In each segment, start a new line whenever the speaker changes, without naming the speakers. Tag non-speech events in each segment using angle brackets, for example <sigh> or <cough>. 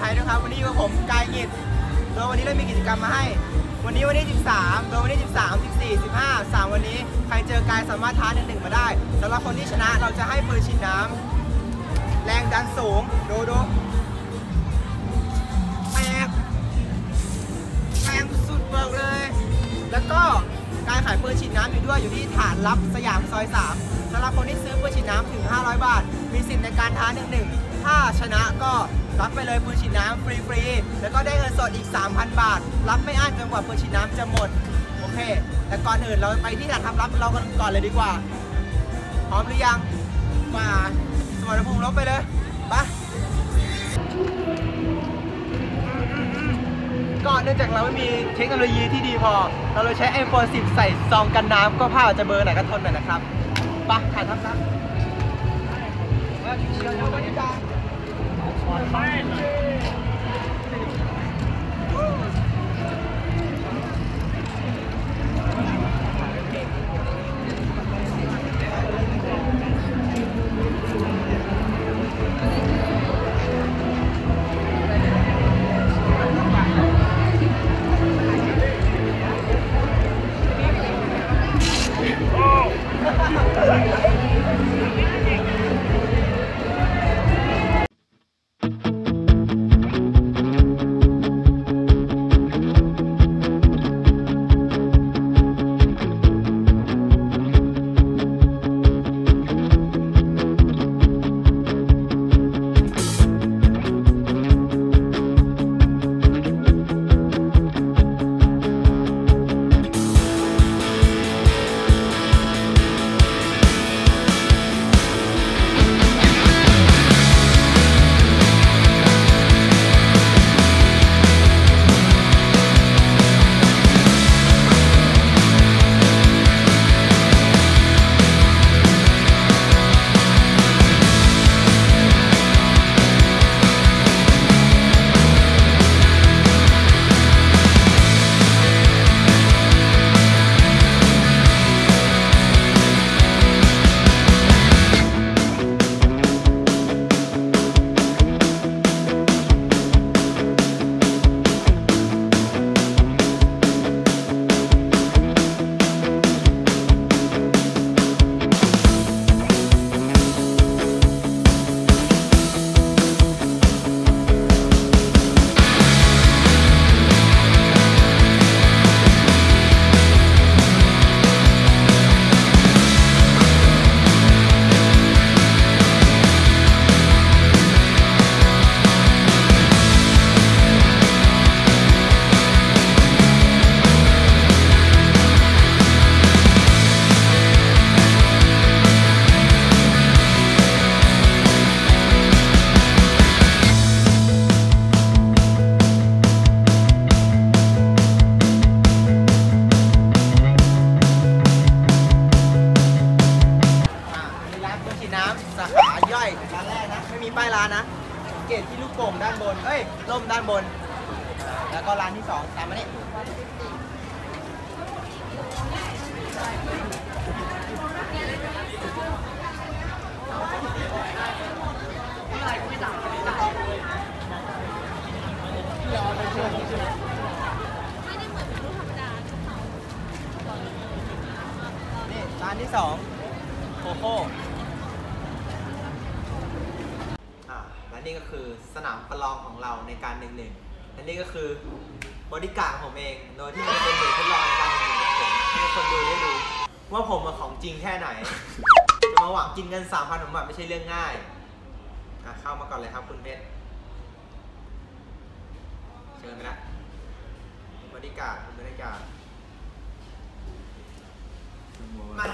ไทยด้วยครับ วันนี้กับผมกายกิจโดยวันนี้เรามีกิจกรรมมาให้ วันนี้วันที่13โดยวันที่13 14 15 3 วันนี้ ใครเจอกายสามารถท้าหนึ่งหนึ่งมาได้สำหรับคนที่ชนะเราจะให้ปืนฉีดน้ำแรงดันสูงดูดแอกแรงสุดบอกเลย แล้วก็การขายปืนฉีดน้ำอยู่ด้วยอยู่ที่ฐานรับสยามซอย 3สำหรับคนที่ซื้อปืนฉีดน้ำถึง 500 บาท มีสิทธิ์ในการท้าหนึ่งหนึ่งถ้าชนะก็ รับไปเลยปืนฉีดน้ำฟรีๆ แล้วก็ได้เงินสดอีก 3,000 บาท รับไม่อั้นจนกว่าปืนฉีดน้ำจะหมด โอเค แต่ก่อนอื่นเราไปที่ฐานทัพรับเรากันก่อนเลยดีกว่า พร้อมหรือยัง มาสมรภูมิลบไปเลยไปก็เนื่องจากเราไม่มีเทคโนโลยีที่ดีพอ เราเลยใช้ iPhone 10 ใส่ซองกันน้ำก็ผ้าจะเบอร์ไหนก็ทนหน่อยนะครับไปะถ่ายทับครับเชียร์บรรยากาศอ่ะ ที่สองโคโค่อ่าและนี่ก็คือสนามประลองของเราในการหนึ่งหนึ่งและนี่ก็คือบริการดของผมเอง โดยที่มันเป็นหน่วยทดลองในการหนึ่งหนึ่งของผมให้คนดูได้ดูว่าผมมาของจริงแค่ไหน จะมาหวังกินเงินสามพันผมแบบไม่ใช่เรื่องง่ายอะเข้ามาก่อนเลยครับคุณเพชรเชิญไปละบริการดคุณบริการดมา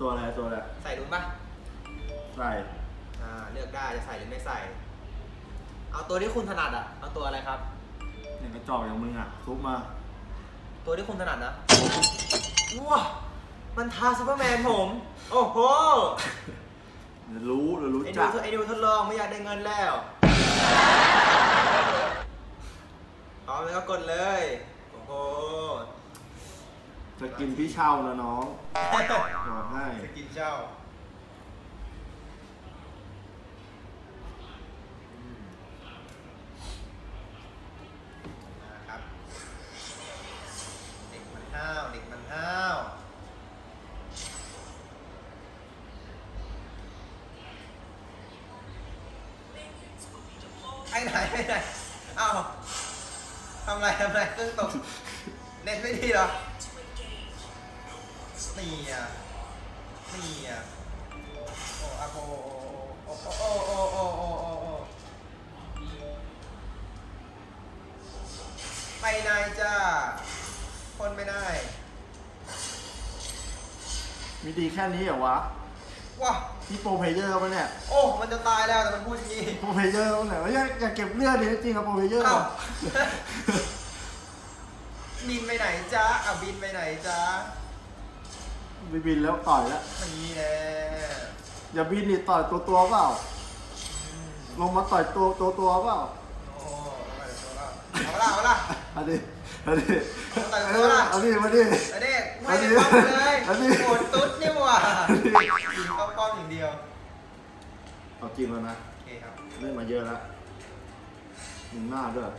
ตัวอะไรตัวอะไร
ใส่ดุนปะ
ใส่
อ่าเลือกได้จะใส่หรือไม่ใส่ เอาตัวที่คุณถนัดอะ เอาตัวอะไรครับ
อย่างกระจอกอย่างมึงอะซุกมา
ตัวที่คุณถนัดนะว้ามันทาซูเปอร์แมนผม โอ้โห
เดี๋ยวรู้เดี๋ยวรู้
ไอ้
จั
ดู
ก
ไอ้ดูทดลองไม่อยากได้เงินแล้วพร้อมแล้วก็กดเลย โอ้โห
จะกินพี่เช่าแล้วน้องบอกให้
จะกินเช่า้าวเด็กมันห้าวไปไหนไปไหอ้าทำไรทำไรเพิ่งตกเน็ตไม่ดีหรอ เนี่ยเนี่ยโอ้อะโกโอ้โอ้โอ้โอ้โอ้โอ้โอ้ไปนายจ้าคนไม่ได้
มีดีแค่นี้เหรอวะ
ว้า
นี่โปรเพลเยอร์ปะเนี่ย
โอ้ มันจะตายแล้วแต่มันพูดอย่างนี้
โปรเพลเยอร์ปะเนี่ยอย่าอเก็บเลือดดิจริงครับโปรเพลเยอร์
บินไปไหนจ้าอะบินไปไหนจ้า
ไปบินแล้วต่อยแล้ว
นี่แน่
อย่าบินดิต่อยตัวตัวๆเปล่า
อืม
ลงมาต่อยตัวตัวตัวๆเปล่า
โอ้เอาละเอาละเอาละ
เอาดิเอาดิ
เอาต่อยตัวละ
เอาดิมาดิ
อันนี้ไม่ได้ป้อมเลย
อันนี้
โกดตุ๊ดนี่หว่า
อันนี้
ยิงเข้าป้อมอย่างเดียว
เอาจริงแล้วนะ
โอเคครับ
เล่นมาเยอะแล้วหนึ่งหน้าด้วย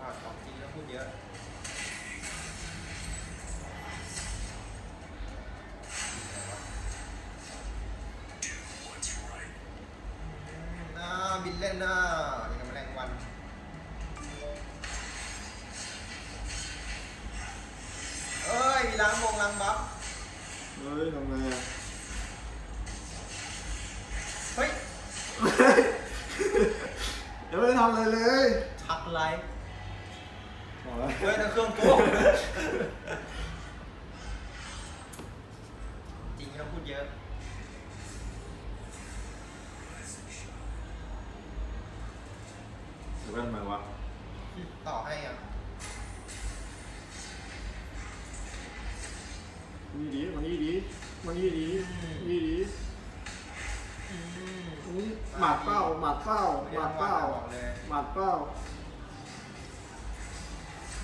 อ่าของจริงแล้วพูดเยอะ เล่นนะยังกับแมลงวันเอ้ยมีล้างวงล้างบัฟ
เฮ้ยทำไงอะ
เฮ้ย
เดี๋ยวไม่ได้ทำอะไรเลย
ทักไลฟ์
บอกแล้ว
เฮ้ยนั่นเครื่องกู อให้อะ
นี่ดีมันนี่ดีมันนี่ดีนี่ดี
อืม
อุ๊ยหมัดเป้าหมัดเป้าหมัดเป้า
บอกเลย
หมัดเป้า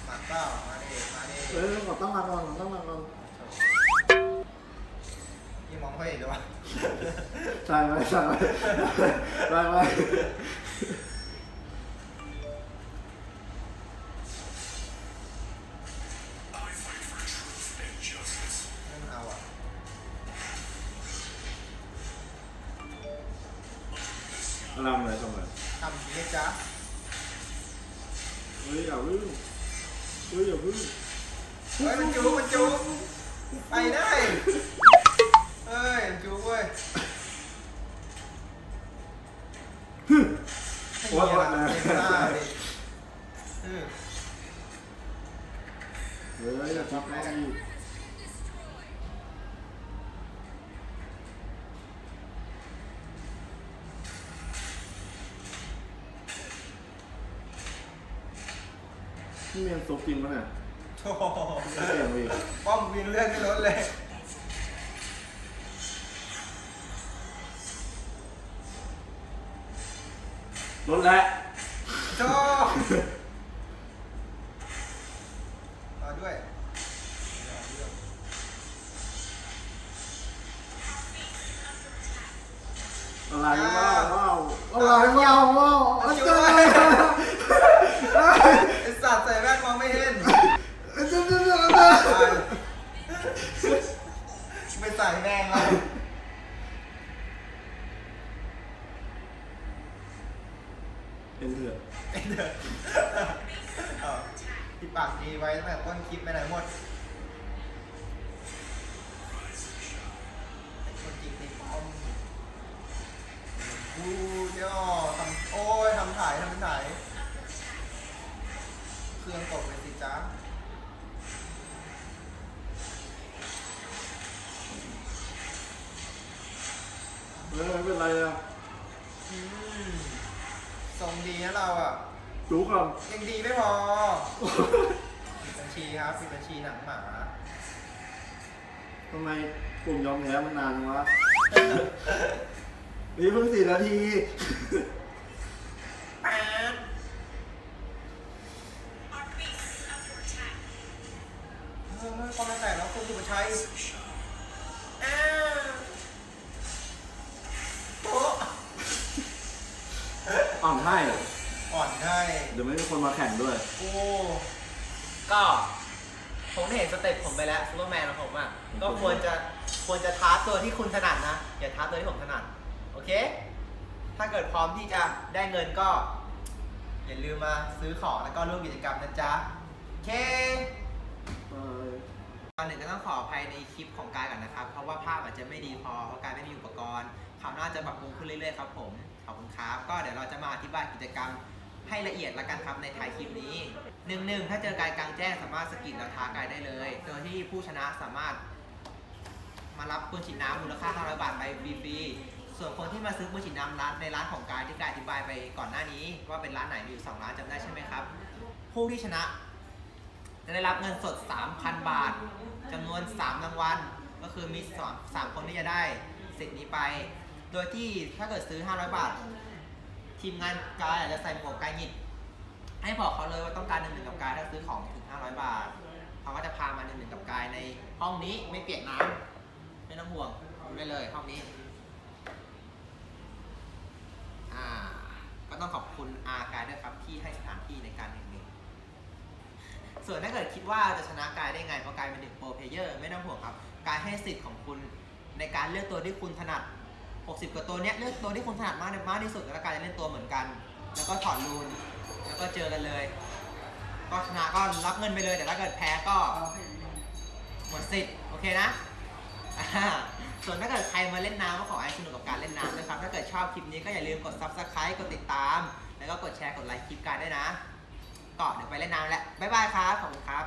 หมัดเปล่ามาดิมาดิ
เออขอตั้งหลักก่อนขอตั้งหลักก่อน
ยี่มองไม่เห็นเลยวะ
ใส่ไว้ใส่ไว้ใส่ไว้
ไม่
Chú vô cứ. Ôi,
chú, chú. Mày đây. <laughs> นี่เมีย
นซุปจริงปะเนี่ย
โอ้โห
ไม่เปลี่ยนอีก
ป้อมวินเลื่อนไม่ลดเลย
ลดแล้ว
โจเอาด้วย
อะไรว้าวว้าวอะไรว้าวว้าวอาจารย์
ไอสัตว์ใส่แว่นมองไม่เห็น
อาจารย์อาจารย์อาจารย์
ตาย ไม่ใส่แม่งเลย
เอ็นเถื่อน
เอาที่ปากดีไว้ตั้งแต่ต้นคลิปไปไหนหมดคนจริงตีป้อมกูเดี๋ยวทำโอ้ยทำถ่ายทำถ่าย เครื่องตกเลยสิจ้า
เออไม่เป็นไรอะ
อืมทรงดีนะเราอะ
จุกอะ
ยังดีไม่พอปิดบัญชีครับปิดบัญชีหนังหมา
ทำไมกลุ่มยอมแพ้มันนานวะ นี่เพิ่งสี่นาที
ม่
มีคนมาแข่งด้วย
โอ้ ก็ ผมได้เห็น step ผมไปแล้วซูเปอร์แมนของผมอะ ก็ควรจะควรจะท้าตัวที่คุณถนัดนะ อย่าท้าตัวที่ผมถนัด โอเค ถ้าเกิดพร้อมที่จะได้เงินก็ อย่าลืมมาซื้อของแล้วก็ร่วมกิจกรรมนะจ๊ะ โอเค
ไป
ตอนหนึ่งก็ต้องขออภัยในคลิปของกายก่อนนะครับ เพราะว่าภาพอาจจะไม่ดีพอ เพราะกายไม่มีอุปกรณ์คราวหน้าจะปรับปรุงขึ้นเรื่อยๆครับผม ขอบคุณครับ ก็เดี๋ยวเราจะมาอธิบายกิจกรรม ให้ละเอียดละกันครับในท้ายคลิปนี้หนึ่งหนึ่งถ้าเจอกายกลางแจ้งสามารถสกิดและท้ากายได้เลย โดยที่ผู้ชนะสามารถ มารับปืนฉีดน้ำมูลค่า 500 บาทไปฟรีๆส่วนคนที่มาซื้อปืนฉีดน้ำร้านในร้านของกายที่กายอธิบายไปก่อนหน้านี้ ว่าเป็นร้านไหนมีอยู่สองร้านจำได้ใช่ไหมครับ ผู้ที่ชนะ จะได้รับเงินสด 3,000 บาทจำนวน 3 รางวัลก็คือมีสามสามคนที่จะได้สิทธิ์นี้ไป โดยที่ถ้าเกิดซื้อ 500 บาท ทีมงานกายอาจจะใส่หมวกกายหงิดให้บอกเขาเลยว่าต้องการหนึ่งหนึ่งกับกายถ้าซื้อของถึง 500 บาท เขาก็จะพามาหนึ่งหนึ่งกับกายในห้องนี้ไม่เปียกน้ำไม่ต้องห่วงดูได้เลยห้องนี้อ่าก็ต้องขอบคุณอากายด้วยครับที่ให้สถานที่ในการหนึ่งหนึ่งส่วนถ้าเกิดคิดว่าจะชนะกายได้ไงเพราะกายเป็นหนึ่งโปรเพเยอร์ไม่ต้องห่วงครับกายให้สิทธิ์ของคุณในการเลือกตัวที่คุณถนัด 60กว่าตัวเนี้ยเลือกตัวที่คุณถนัดมากมากที่สุดแล้วกายจะเล่นตัวเหมือนกัน แล้วก็ถอด rune แล้วก็เจอกันเลย ก็ชนะก็รับเงินไปเลย แต่ถ้าเกิดแพ้ก็หมดสิทธิ์โอเคนะส่วนถ้าเกิดใครมาเล่นน้ำก็ขอให้สนุกกับการเล่นน้ำนะครับ ถ้าเกิดชอบคลิปนี้ก็อย่าลืมกด subscribe กดติดตาม แล้วก็กดแชร์กดไลค์คลิปกันด้วยนะก็เดี๋ยวไปเล่นน้ำแล้วบ๊ายบายครับขอบคุณครับ